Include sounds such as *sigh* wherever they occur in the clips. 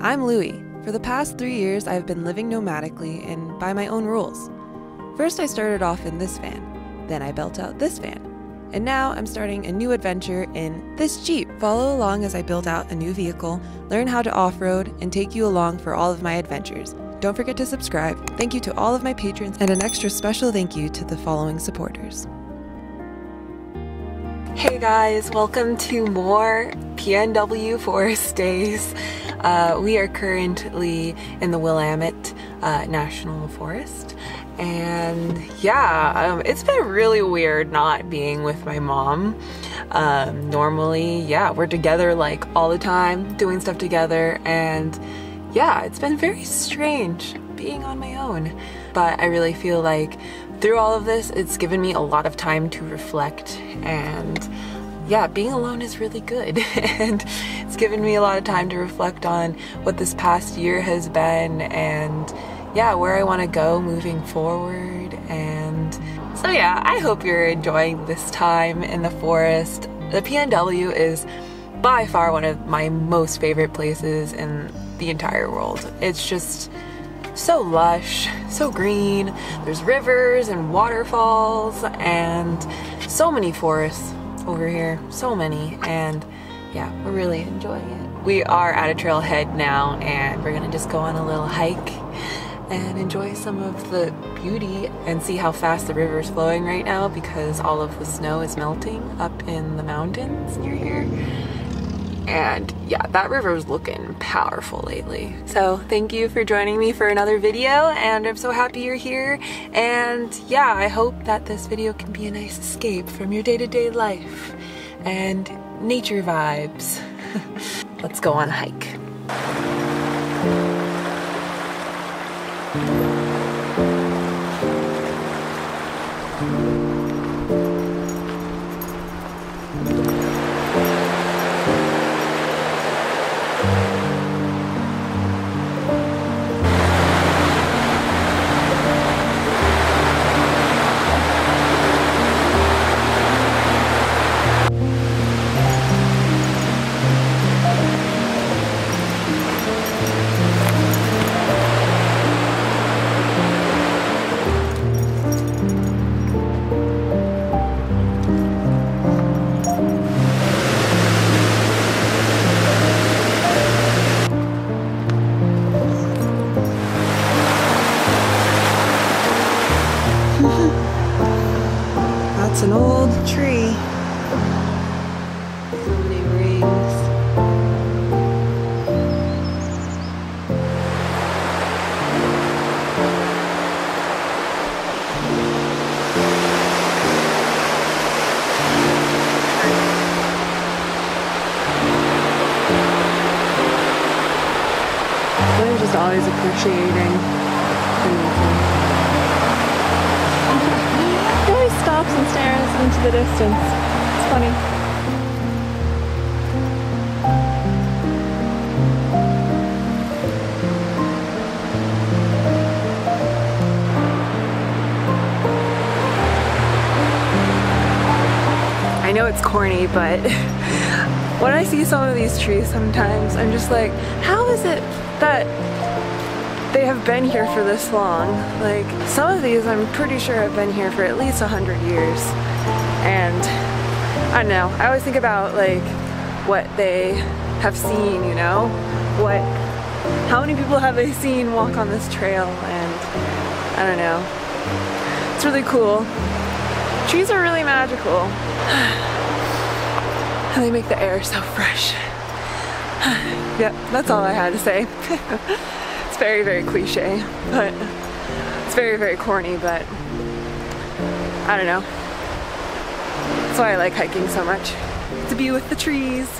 I'm Louie. For the past three years, I've been living nomadically and by my own rules. First, I started off in this van, then I built out this van, and now I'm starting a new adventure in this Jeep. Follow along as I build out a new vehicle, learn how to off road, and take you along for all of my adventures. Don't forget to subscribe. Thank you to all of my patrons, and an extra special thank you to the following supporters. Hey guys, welcome to more PNW Forest Days. Uh, we are currently in the Willamette uh, National Forest, and yeah, um, it's been really weird not being with my mom. Um, normally, yeah, we're together like all the time, doing stuff together, and yeah, it's been very strange being on my own. But I really feel like through all of this, it's given me a lot of time to reflect and yeah, being alone is really good. *laughs* and it's given me a lot of time to reflect on what this past year has been and yeah, where I want to go moving forward. And so, yeah, I hope you're enjoying this time in the forest. The PNW is by far one of my most favorite places in the entire world. It's just so lush, so green. There's rivers and waterfalls and so many forests over here. So many. And yeah, we're really enjoying it. We are at a trailhead now and we're gonna just go on a little hike and enjoy some of the beauty and see how fast the river is flowing right now because all of the snow is melting up in the mountains near here. And yeah, that river is looking powerful lately. So thank you for joining me for another video and I'm so happy you're here. And yeah, I hope that this video can be a nice escape from your day-to-day -day life and nature vibes. *laughs* Let's go on a hike. Distance. It's funny. I know it's corny, but *laughs* when I see some of these trees sometimes, I'm just like, how is it that they have been here for this long. Like, some of these I'm pretty sure have been here for at least 100 years. And, I don't know, I always think about, like, what they have seen, you know? What, how many people have they seen walk on this trail? And, I don't know. It's really cool. Trees are really magical. *sighs* and they make the air so fresh. *sighs* yep, that's all I had to say. *laughs* It's very, very cliche, but it's very, very corny, but I don't know. That's why I like hiking so much. To be with the trees.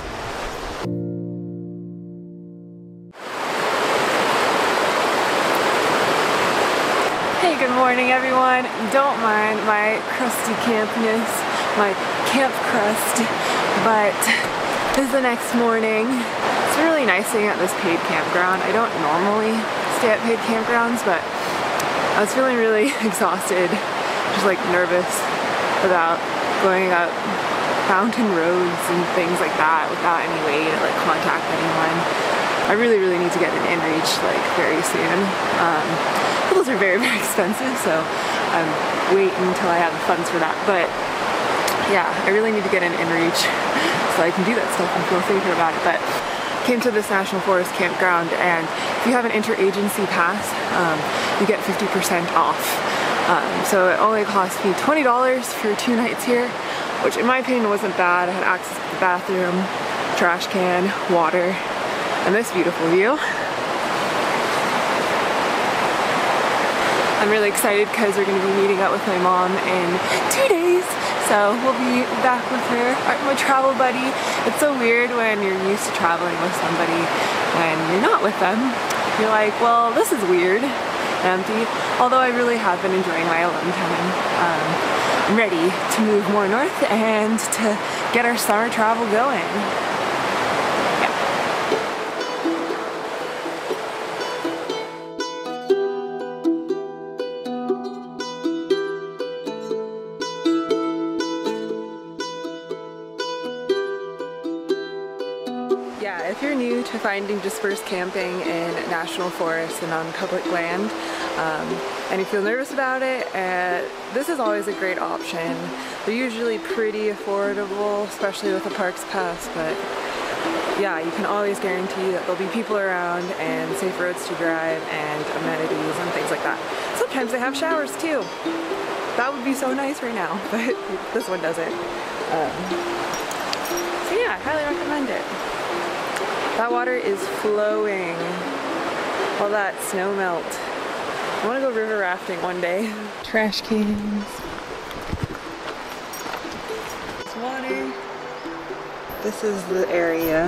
Hey, good morning everyone. Don't mind my crusty campness, my camp crust, but this is the next morning It's really nice staying at this paid campground. I don't normally stay at paid campgrounds, but I was feeling really *laughs* exhausted, just like nervous about going up mountain roads and things like that without any way to like contact anyone. I really, really need to get an inReach like very soon. Um, those are very, *laughs* very expensive, so I'm waiting until I have the funds for that. But yeah, I really need to get an inReach *laughs* so I can do that stuff and feel safer about it. But came to this National Forest campground and if you have an interagency pass, um, you get 50% off. Um, so it only cost me $20 for two *laughs* nights here, which in my opinion wasn't bad. I had access to the bathroom, trash can, water, and this beautiful view. I'm really excited because we're going to be meeting up with my mom in two days. So we'll be back with her, my travel buddy. It's so weird when you're used to traveling with somebody when you're not with them. You're like, well, this is weird empty. Although I really have been enjoying my alone time. Um, I'm ready to move more north and to get our summer travel going. If you're new to finding dispersed camping in national forests and on public land, um, and you feel nervous about it, uh, this is always a great option. They're usually pretty affordable, especially with a Parks Pass, but yeah, you can always guarantee that there'll be people around and safe roads to drive and amenities and things like that. Sometimes they have showers too. That would be so nice right now, *laughs* but this one doesn't. Um, so yeah, I highly recommend it. That water is flowing. All that snow melt. I want to go river rafting one day. *laughs* Trash cans. It's water. This is the area.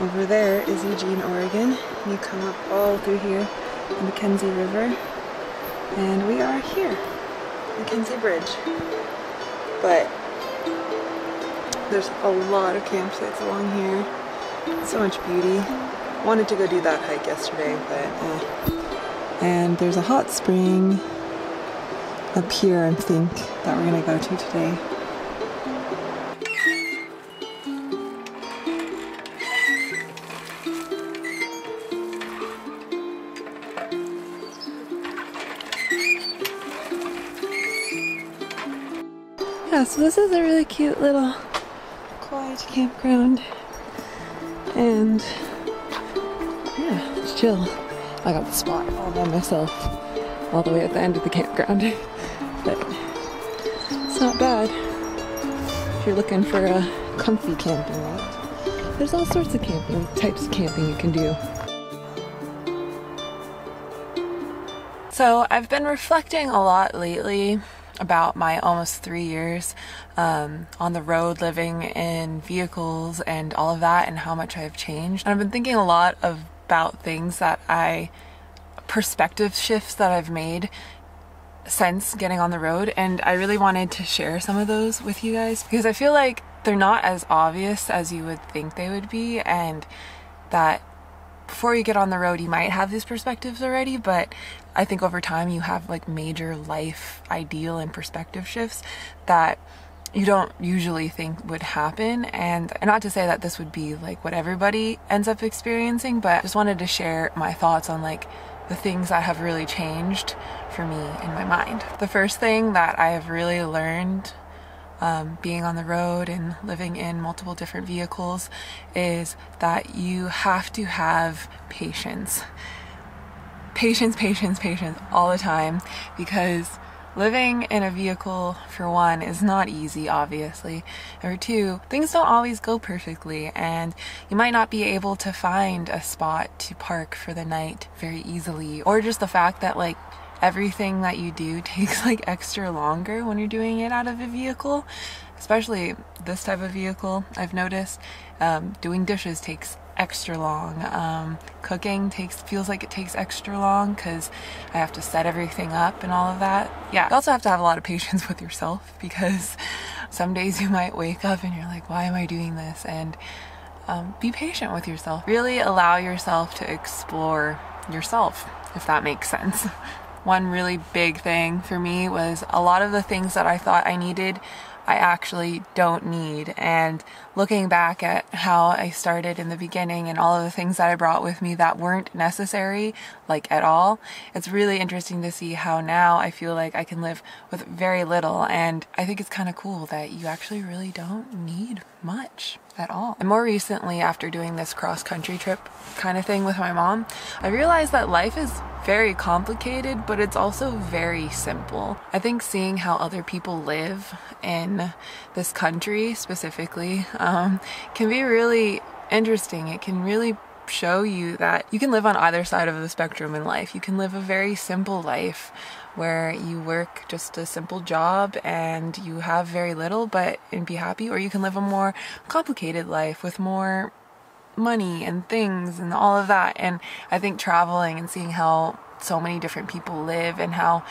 Over there is Eugene, Oregon. You come up all through here, the McKenzie River. And we are here, McKenzie Bridge. But there's a lot of campsites along here. So much beauty. Wanted to go do that hike yesterday, but eh. And there's a hot spring up here, I think, that we're gonna go to today. Yeah, so this is a really cute little quiet campground and yeah, it's chill. I got the spot all by myself, all the way at the end of the campground, *laughs* but it's not bad if you're looking for a comfy camping lot. There's all sorts of camping types of camping you can do. So I've been reflecting a lot lately about my almost three years um, on the road, living in vehicles and all of that, and how much I've changed. And I've been thinking a lot of, about things that I, perspective shifts that I've made since getting on the road, and I really wanted to share some of those with you guys because I feel like they're not as obvious as you would think they would be, and that before you get on the road, you might have these perspectives already, but I think over time you have like major life ideal and perspective shifts that you don't usually think would happen and, not to say that this would be like what everybody ends up experiencing but just wanted to share my thoughts on like the things that have really changed for me in my mind. The first thing that I have really learned um, being on the road and living in multiple different vehicles is that you have to have patience. Patience, patience, patience all the time because living in a vehicle, for one, is not easy, obviously. Number two, things don't always go perfectly, and you might not be able to find a spot to park for the night very easily. Or just the fact that, like, everything that you do *laughs* takes like extra longer when you're doing it out of a vehicle especially this type of vehicle i've noticed um, doing dishes takes extra long. Um, cooking takes feels like it takes extra long because i have to set everything up and all of that. Yeah you also have to have a lot of *laughs* patience with yourself because some days you might wake up and you're like why am i doing this? And um, be patient with yourself. Really allow yourself to explore yourself if that makes sense. *laughs* One really big thing for me was a lot of the things that I thought I needed I actually don't need. And looking back at how I started in the beginning and all of the things that I brought with me that weren't necessary, like at all, it's really interesting to see how now I feel like I can live with very little. And I think it's kind of cool that you actually really don't need much at all. And more recently, after doing this cross country trip kind of thing with my mom, I realized that life is very complicated, but it's also very simple. I think seeing how other people live in this country specifically um, can be really interesting. It can really show you that you can live on either side of the spectrum in life. You can live a very simple life where you work just a simple job and you have very little but and be happy or you can live a more complicated life with more money and things and all of that. And I think traveling and seeing how so many different people live and how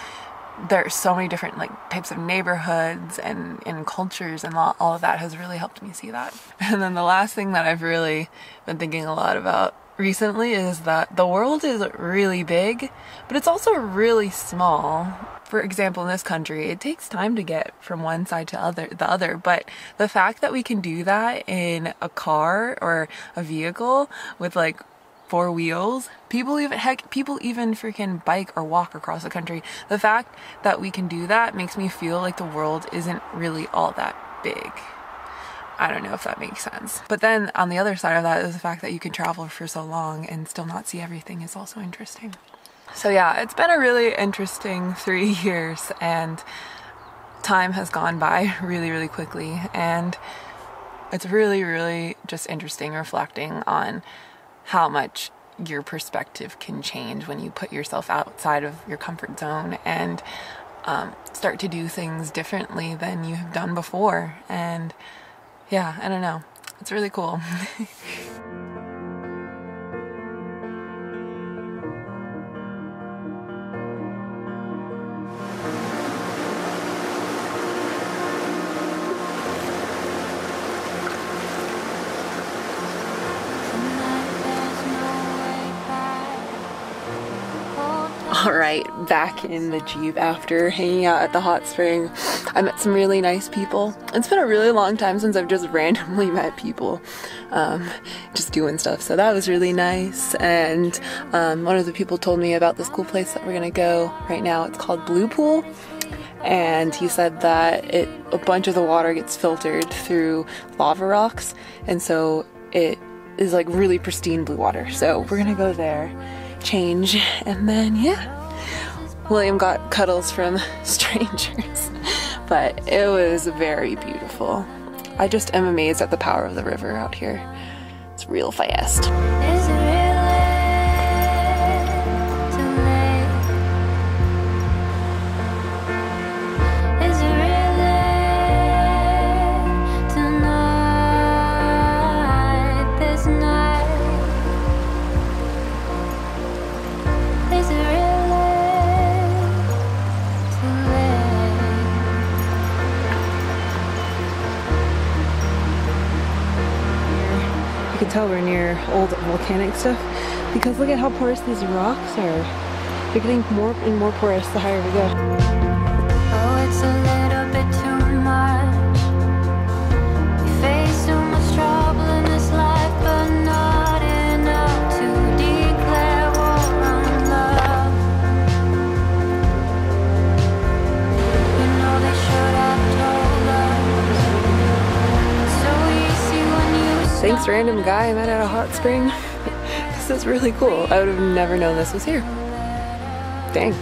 there's so many different like types of neighborhoods and, and cultures and all, all of that has really helped me see that. *laughs* And then the last thing that I've really been thinking a lot about recently is that the world is really big, but it's also really small. For example, in this country, it takes time to get from one side to other the other, but the fact that we can do that in a car or a vehicle with like four wheels. People even heck people even freaking bike or walk across the country. The fact that we can do that makes me feel like the world isn't really all that big. I don't know if that makes sense. But then on the other side of that is the fact that you can travel for so long and still not see everything is also interesting. So yeah, it's been a really interesting *laughs* three years and time has gone by *laughs* really, really quickly. And it's really, really just interesting reflecting on how much your perspective can change when you put yourself outside of your comfort zone and um, start to do things differently than you have done before. And yeah, I don't know. It's really cool. *laughs* All right, back in the Jeep after hanging out at the hot spring. I met some really nice people. It's been a really long time since I've just *laughs* randomly met people, um, just doing stuff. So that was really nice. And um, one of the people told me about this cool place that we're gonna go right now. It's called Blue Pool. And he said that it a bunch of the water gets filtered through lava rocks, and so it is like really pristine blue water. So we're gonna go there change, and then yeah, William got cuddles from *laughs* strangers, *laughs* but it was very beautiful. I just am amazed at the power of the river out here. It's real fast. Volcanic stuff because look at how porous these rocks are. They're getting more and more porous the higher we go. Oh, it's a little bit too much. We face so much trouble in this life, but not enough to declare war on love. You know they should have told us. So easy when you Thanks, random guy I met at a hot spring. This is really cool. I would have never known this was here. Dang.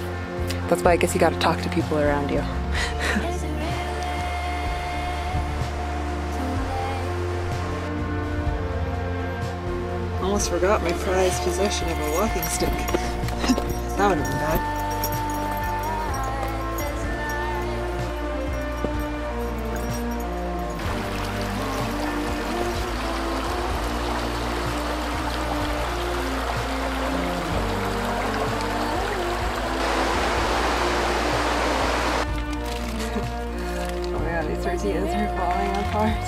That's why I guess you gotta talk to people around you. *laughs* Almost forgot my prized possession of a walking stick. *laughs* that would have been bad. God, are falling apart.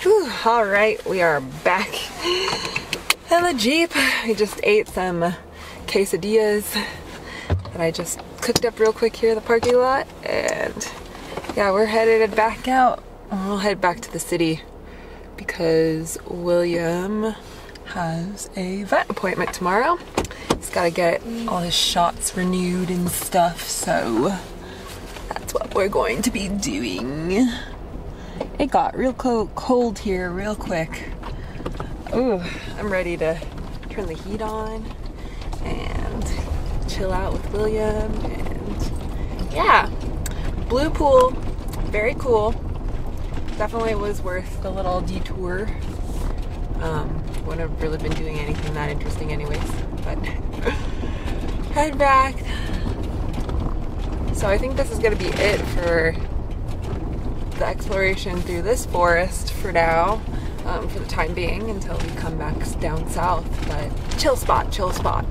Whew, all right, we are back in the Jeep. We just ate some quesadillas that I just cooked up real quick here in the parking lot. And yeah, we're headed back out. We'll head back to the city because William has a vet appointment tomorrow. He's got to get all his shots renewed and stuff, so that's what we're going to be doing. It got real co cold here real quick. Ooh, I'm ready to turn the heat on and chill out with William and yeah, blue pool, very cool. Definitely was worth the little detour. Um, wouldn't have really been doing anything that interesting anyways, but *laughs* head back. So I think this is gonna be it for the exploration through this forest for now, um, for the time being, until we come back down south. But chill spot, chill spot.